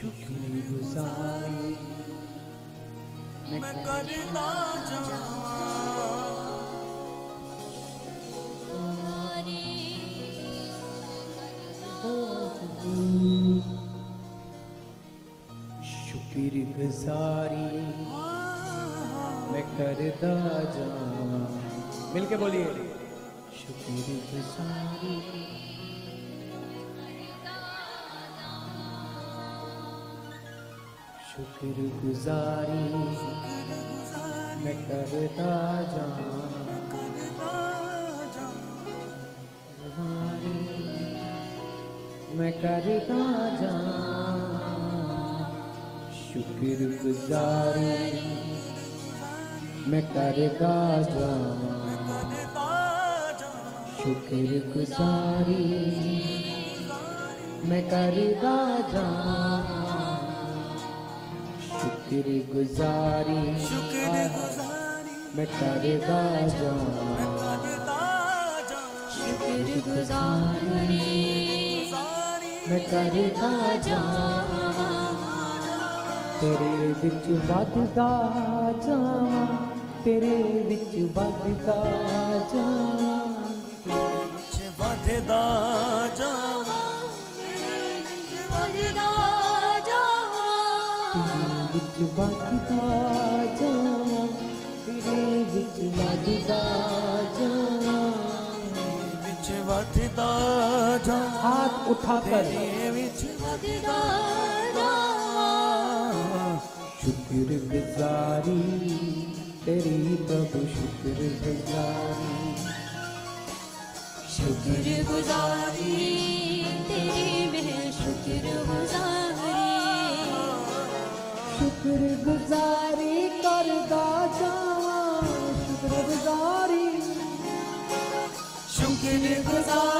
शुक्रगुजारी। मैं करता जाऊँ। शुक्रगुजारी मैं करता जाऊँ। मिलके बोलिए। शुक्रगुजारी शुक्रगुजारी मैं करता जाऊँ। मैं करता जाऊँ। शुक्रगुजारी मैं करता जाऊँ। शुक्रगुजारी मैं करता जाऊँ। गुज़ारीगुज़ बददा जा। ते उठाकर। शुक्र गुजारी तेरी प्रभु शुक्र गुजारी शुक्र गुजारी तेरी शुक्र गुजारी शुक्र गुजारी कर जावा शुक्र गुजारी शुक्र गुजारी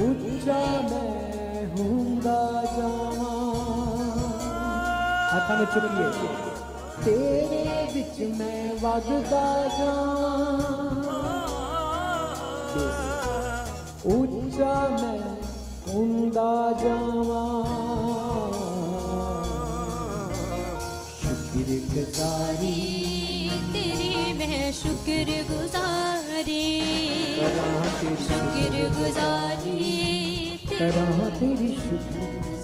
ਉੱਚਾ ਮੈਂ ਹੁੰਦਾ ਜਾਵਾਂ ਹੱਥਾਂ ਵਿੱਚ ਚੁੱਕੀਏ तेरे बिच मैं वगदा जा ऊँचा मैं उंदा जावा शुक्र गुजारी तेरी मैं शुक्र गुजारी शुक्र। गुजारी तेरी शुक्र।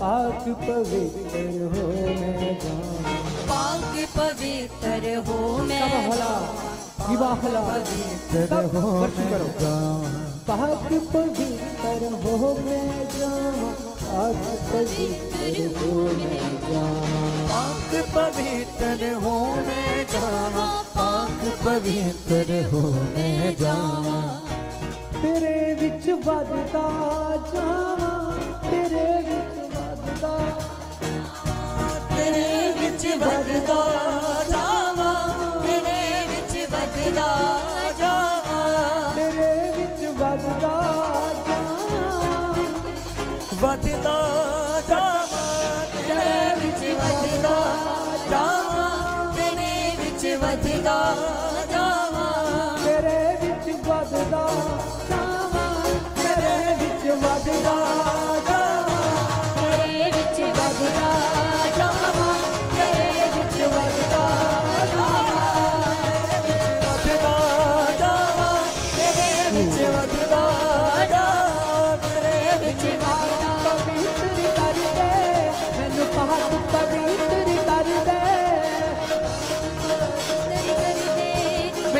पाक पवित्र हो मैं जाऊँ पाक पवित्र हो मैं विवाहला पवित्र हो मैं जाऊँ पाक पवित्र हो मैं जाऊँ पाक पवित्र हो मैं जाऊँ पाक पवित्र हो मैं जाऊँ पाक पवित्र हो मैं जाऊँ तेरे बिच बदता जावां तेरे बिच ਵੱਧਦਾ ਤੇਰੇ ਵਿੱਚ ਵਧਦਾ ਜਾਵਾਂ ਤੇਰੇ ਵਿੱਚ ਵਧਦਾ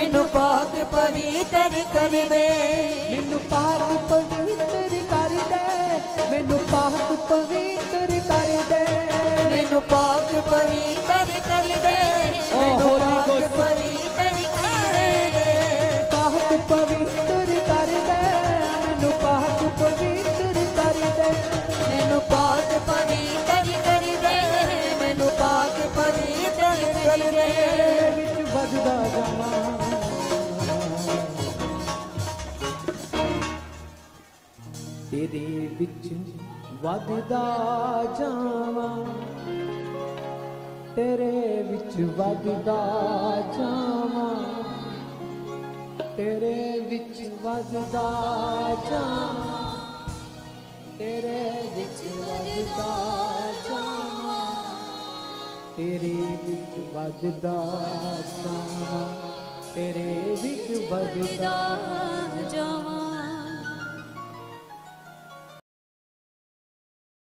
ਪਵਿੱਤਰ ਮੈਨੂੰ ਪਾਕ ਪਵਿੱਤਰ ਕਰ ਦੇ ਮੈਨੂੰ ਪਾਕ ਪਵਿੱਤਰ ਕਰ ਦੇ ਮੈਨੂੰ ਪਾਕ ਪਵਿੱਤਰ ਕਰ ਦੇ ਮੈਨੂੰ ਪਾਕ ਪਵਿੱਤਰ ਕਰ ਦੇ ਪਾਕ ਪਵਿੱਤਰ ਕਰ ਦੇ ਮੈਨੂੰ ਪਾਕ ਪਵਿੱਤਰ ਕਰ ਦੇ ਮੈਨੂੰ ਪਾਕ ਪਵਿੱਤਰ ਕਰ ਦੇ ਮੈਨੂੰ ਪਾਕ ਪਵਿੱਤਰ ਕਰ ਦੇ ਤੇਰੇ ਵਿੱਚ ਵੱਜਦਾ ਜਾਵਾਂ। ਤੇਰੇ ਵਿੱਚ ਵੱਧਦਾ ਜਾਵਾਂ। ਤੇਰੇ ਵਿੱਚ ਵੱਧਦਾ ਜਾਵਾਂ। ਤੇਰੇ ਵਿੱਚ ਵੱਧਦਾ ਜਾਵਾਂ। ਤੇਰੇ ਵਿੱਚ ਵੱਧਦਾ ਜਾਵਾਂ। ਤੇਰੇ ਵਿੱਚ ਵੱਜਦਾ ਜਾਵਾਂ। ਤੇਰੇ ਵਿੱਚ ਵੱਜਦਾ ਜਾਵਾਂ।